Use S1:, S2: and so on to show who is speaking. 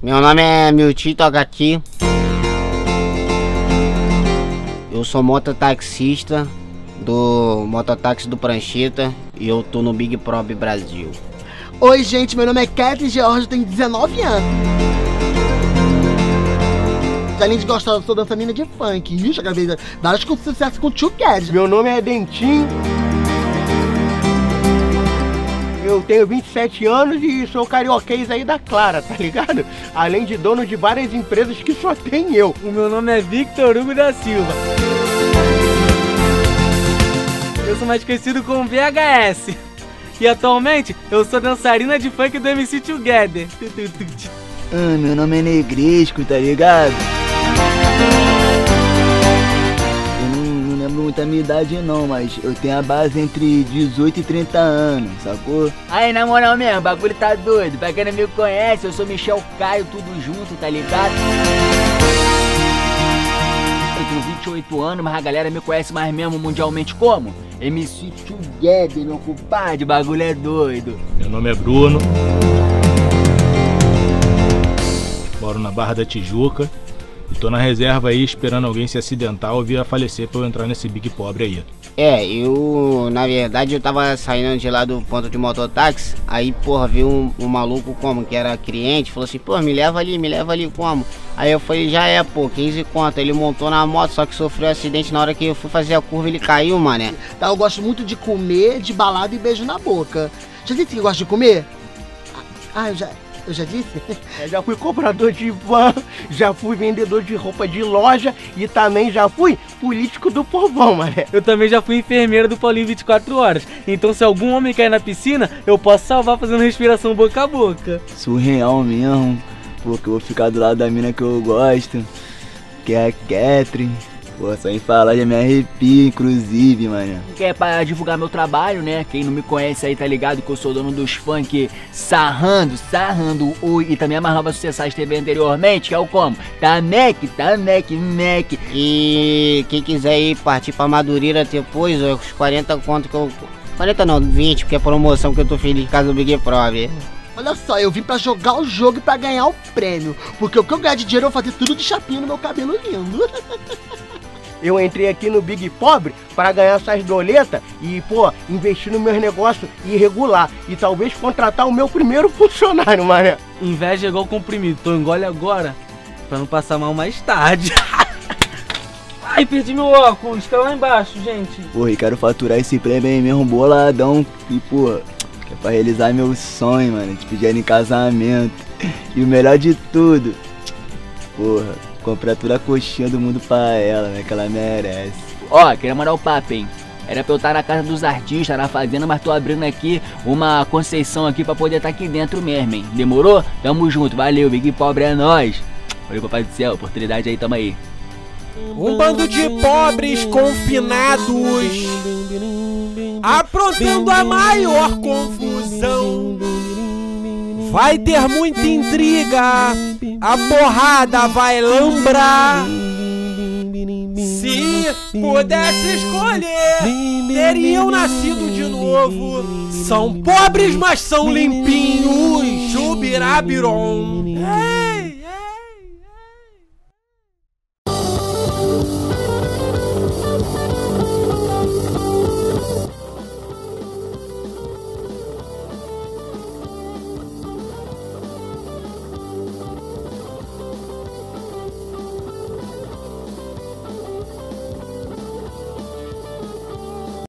S1: Meu nome é Milton Togati. Eu sou mototaxista do mototáxi do Prancheta e eu tô no Big Prob Brasil.
S2: Oi, gente, meu nome é Catherine George, tenho 19 anos. Além de gostar, eu sou dançarina de funk. Já gravei vários com sucesso com o Tio Guedes.
S3: Meu nome é Dentinho. Eu tenho 27 anos e sou carioquês aí da Clara, tá ligado? Além de dono de várias empresas que só tem eu.
S4: O meu nome é Victor Hugo da Silva. Eu sou mais conhecido como VHS. E atualmente eu sou dançarina de funk do MC Together.
S5: Ah, meu nome é Negresco, tá ligado? Muito a minha idade não, mas eu tenho a base entre 18 e 30 anos, sacou?
S6: Aí, na moral mesmo, o bagulho tá doido. Pra quem não me conhece, eu sou Michel Caio, tudo junto, tá ligado? Eu tenho 28 anos, mas a galera me conhece mais mesmo mundialmente como? MC Together, meu compadre, o bagulho é doido.
S7: Meu nome é Bruno. Moro na Barra da Tijuca. E tô na reserva aí esperando alguém se acidentar ou vir a falecer pra eu entrar nesse big pobre aí.
S1: É, eu, na verdade, eu tava saindo de lá do ponto de mototáxi, aí, porra, vi um, um maluco como, que era cliente, falou assim, pô, me leva ali, me leva ali como? Aí eu falei, já é, pô, 15 conto. Ele montou na moto, só que sofreu um acidente na hora que eu fui fazer a curva, ele caiu, mané.
S2: Tá, eu gosto muito de comer, de balada e beijo na boca. Já disse que gosta de comer? Ah, eu já, eu já disse?
S3: Eu já fui comprador de van, já fui vendedor de roupa de loja e também já fui político do povão, mané.
S4: Eu também já fui enfermeira do Paulinho 24 horas. Então se algum homem cair na piscina, eu posso salvar fazendo respiração boca a boca.
S5: Surreal mesmo, porque eu vou ficar do lado da mina que eu gosto, que é a Catherine. Pô, só em falar já me arrepio, inclusive, mano.
S6: Que é pra divulgar meu trabalho, né? Quem não me conhece aí tá ligado que eu sou dono dos funk sarrando, sarrando o e também a mais nova sucessagem teve anteriormente, que é o como? Tamek, Tamek, Mek.
S1: E quem quiser ir partir pra Madureira depois, ó, os 40 conto que eu. 40 não, 20, porque é promoção que eu tô feliz por causa do Big Prove.
S2: Olha só, eu vim pra jogar o jogo e pra ganhar o prêmio. Porque o que eu ganhar de dinheiro eu vou fazer tudo de chapinha no meu cabelo lindo.
S3: Eu entrei aqui no Big Pobre para ganhar essas doletas e, pô, investir no meus negócios irregular e talvez contratar o meu primeiro funcionário, mané.
S4: Inveja é igual comprimido, então engole agora pra não passar mal mais tarde. Ai, perdi meu óculos, tá lá embaixo, gente.
S5: Porra, e quero faturar esse prêmio aí mesmo boladão. E, porra, que é pra realizar meu sonho, mano. Te pedir em casamento. E o melhor de tudo, porra, comprar toda a coxinha do mundo pra ela, né? Que ela merece.
S6: Ó, queria mandar o papo, hein? Era pra eu estar na casa dos artistas, na fazenda, mas tô abrindo aqui uma conceição aqui pra poder estar aqui dentro mesmo, hein? Demorou? Tamo junto, valeu, Big Pobre é nóis. Valeu, papai do céu, oportunidade aí, tamo aí.
S8: Um bando de pobres confinados aprontando a maior confusão. Vai ter muita intriga, a porrada vai lambrar. Se pudesse escolher, teriam nascido de novo. São pobres, mas são limpinhos. Chubirabiron. É.